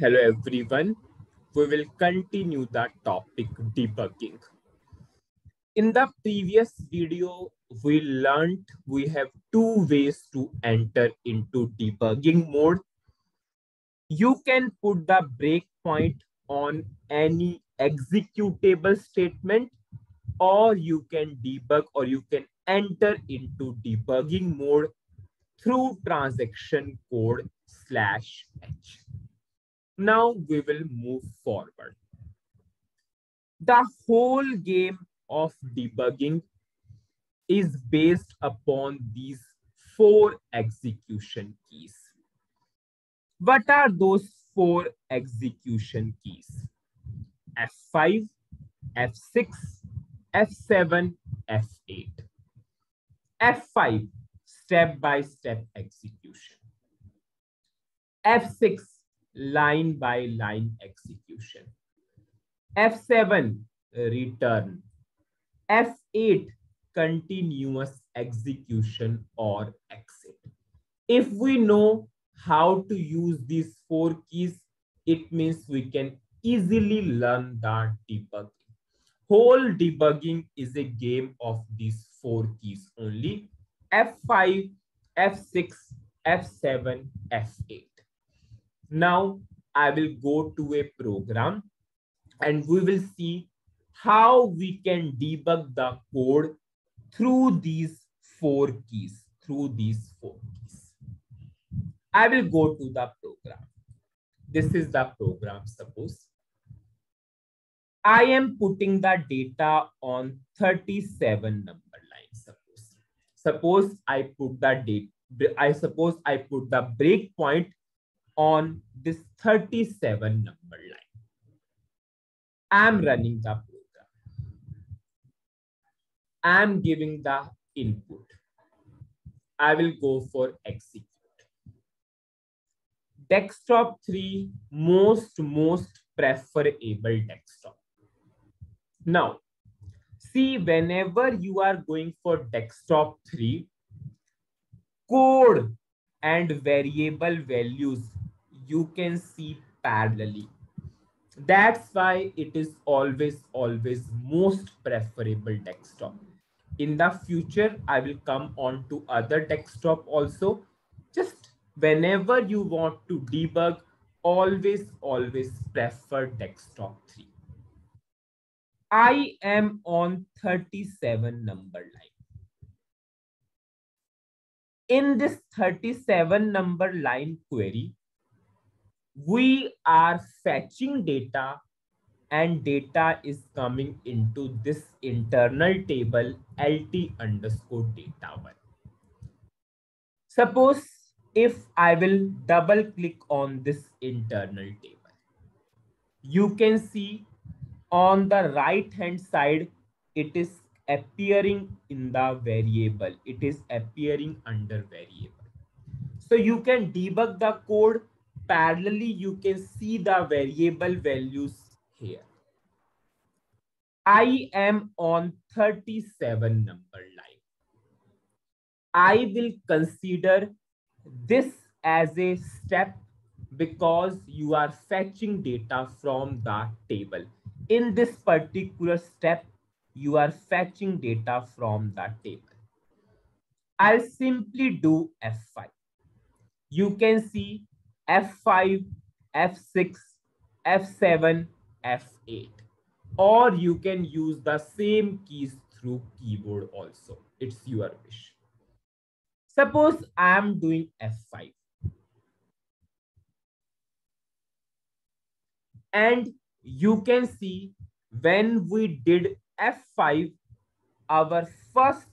Hello everyone. We will continue the topic debugging. In the previous video, we learned we have two ways to enter into debugging mode. You can put the breakpoint on any executable statement or you can debug or you can enter into debugging mode through transaction code slash h. Now we will move forward. The whole game of debugging is based upon these four execution keys. What are those four execution keys? F5, F6, F7, F8. F5, step-by-step -step execution. F6, line by line execution. F7, return. F8, continuous execution or exit. If we know how to use these four keys, it means we can easily learn the debugging. Whole debugging is a game of these four keys only. F5, F6, F7, F8. Now I will go to a program and we will see how we can debug the code through these four keys, through these four keys. I will go to the program. This is the program, suppose. I am putting the data on 37 number line, suppose. Suppose I put the date, I suppose I put the breakpoint on this 37 number line. I'm running the program. I'm giving the input. I will go for execute. Desktop 3, most, most preferable desktop. Now, see whenever you are going for desktop 3, code and variable values you can see parallelly. That's why it is always, always most preferable desktop. In the future, I will come on to other desktop also. Just whenever you want to debug, always, always prefer desktop 3. I am on 37 number line. In this 37 number line query, we are fetching data and data is coming into this internal table lt underscore data one. Suppose if I will double click on this internal table, you can see on the right hand side, it is appearing in the variable. It is appearing under variable. So you can debug the code parallelly, you can see the variable values here. I am on 37 number line. I will consider this as a step because you are fetching data from the table. In this particular step, you are fetching data from the table. I'll simply do F5. You can see F5, F6, F7, F8. Or you can use the same keys through keyboard also. It's your wish. Suppose I am doing F5. And you can see when we did F5, our first,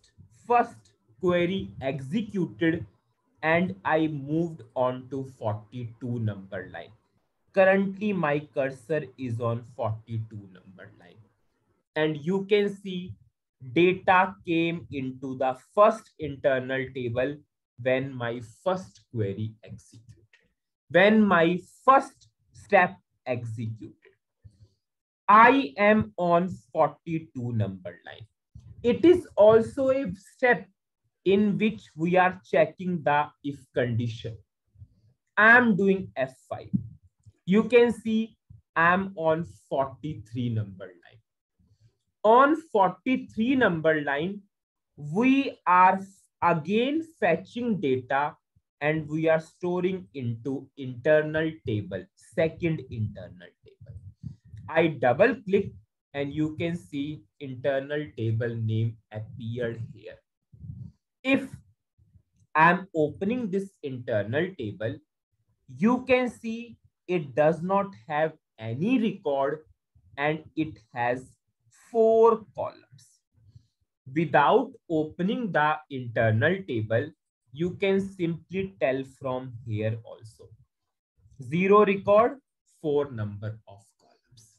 first query executed and I moved on to 42 number line. Currently, my cursor is on 42 number line. And you can see data came into the first internal table when my first query executed. When my first step executed. I am on 42 number line. It is also a step in which we are checking the if condition. I am doing F5. You can see I'm on 43 number line. On 43 number line, we are again fetching data and we are storing into internal table, second internal table. I double click and you can see internal table name appeared here. If I'm opening this internal table, you can see it does not have any record and it has four columns. Without opening the internal table, you can simply tell from here also. Zero record, four number of columns.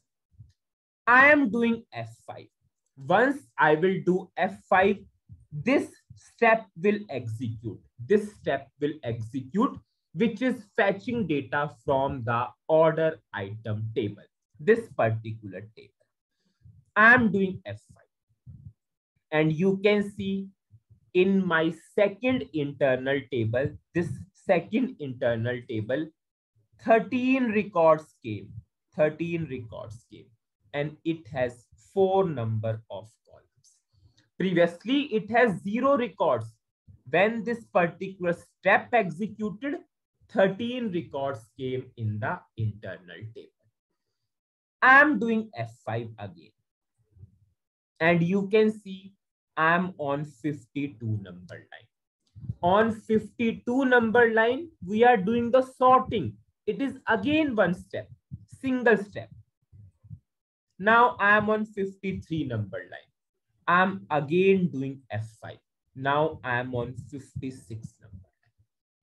I am doing F5. Once I will do F5, this step will execute. This step will execute which is fetching data from the order item table, this particular table. I'm doing F5. And you can see in my second internal table, this second internal table, 13 records came, 13 records came, and it has four number of. Previously, it has zero records. When this particular step executed, 13 records came in the internal table. I'm doing F5 again. And you can see I'm on 52 number line. On 52 number line, we are doing the sorting. It is again one step, single step. Now I'm on 53 number line. I'm again doing F5. Now I'm on 56 number.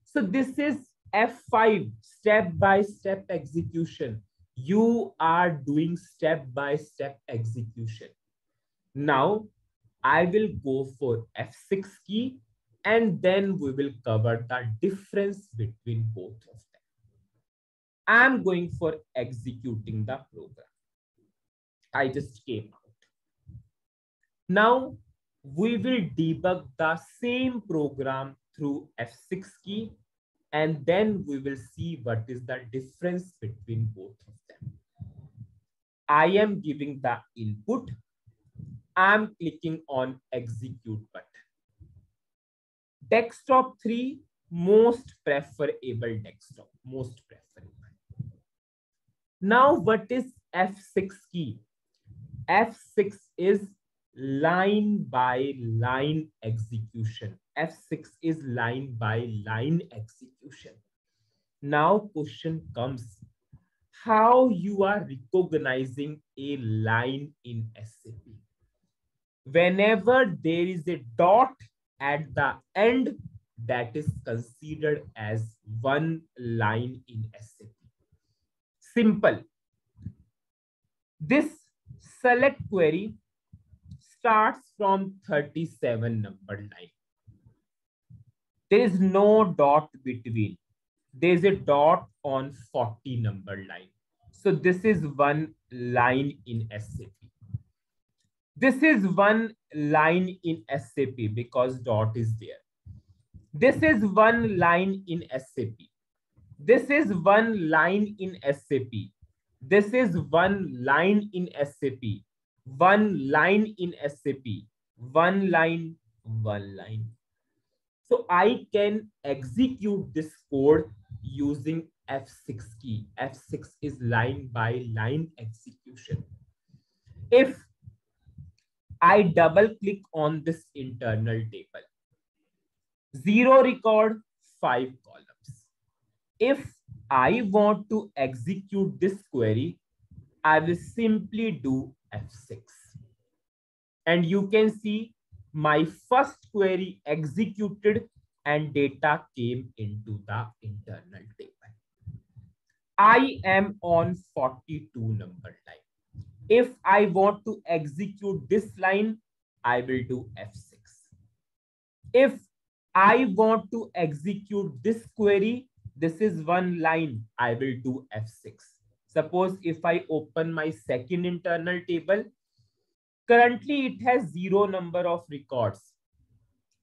So this is F5, step by step execution. You are doing step by step execution. Now, I will go for F6 key and then we will cover the difference between both of them. I'm going for executing the program. I just came. Now, we will debug the same program through F6 key and then we will see what is the difference between both of them. I am giving the input. I'm clicking on execute button. Desktop 3, most preferable desktop, most preferable. Now, what is F6 key? F6 is line by line execution. F6 is line by line execution. Now question comes, how you are recognizing a line in SAP? Whenever there is a dot at the end, that is considered as one line in SAP. Simple. This select query starts from 37 number line. There is no dot between. There is a dot on 40 number line. So this is one line in SAP. This is one line in SAP because dot is there. This is one line in SAP. This is one line in SAP. This is one line in SAP. One line in SAP. One line, one line. So I can execute this code using F6 key. F6 is line by line execution. If I double click on this internal table, zero record, five columns. If I want to execute this query, I will simply do F6. And you can see my first query executed and data came into the internal table. I am on 42 number line. If I want to execute this line, I will do F6. If I want to execute this query, this is one line, I will do F6. Suppose if I open my second internal table, Currently, it has zero number of records.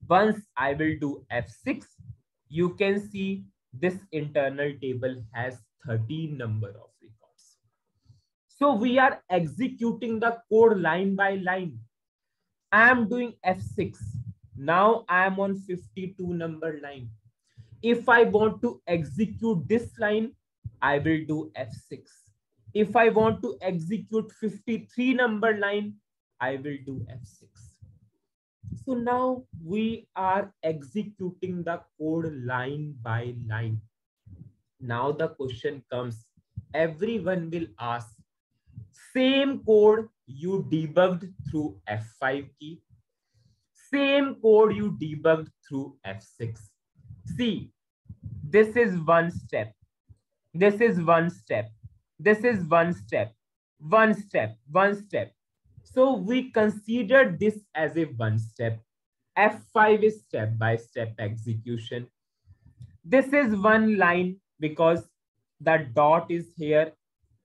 Once I will do F6, you can see this internal table has 13 number of records. So we are executing the code line by line. I am doing F6. Now I am on 52 number line. If I want to execute this line, I will do F6. If I want to execute 53 number line, I will do F6. So now we are executing the code line by line. Now the question comes, everyone will ask, same code you debugged through F5 key, same code you debugged through F6. See, this is one step. This is one step. This is one step, one step, one step. So we consider this as a one step. F5 is step by step execution. This is one line because the dot is here.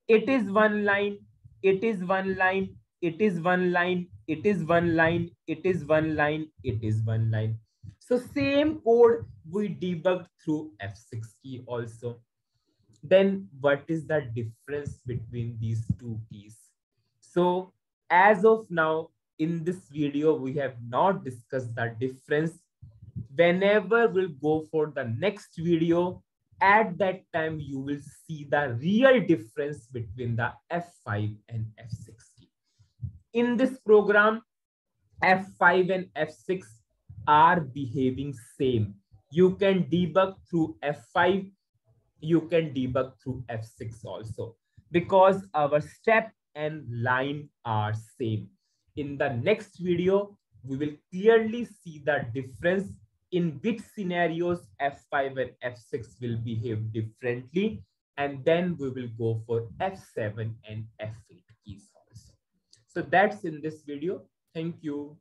It is one line. It is one line. It is one line. It is one line. It is one line. It is one line. So same code we debugged through F6 key also. Then what is the difference between these two keys? So as of now, in this video, we have not discussed the difference. Whenever we'll go for the next video, at that time, you will see the real difference between the F5 and F6 key. In this program, F5 and F6 are behaving same. You can debug through F5, you can debug through F6 also because our step and line are same. In the next video, we will clearly see the difference in which scenarios F5 and F6 will behave differently. And then we will go for F7 and F8 keys also. So that's in this video. Thank you.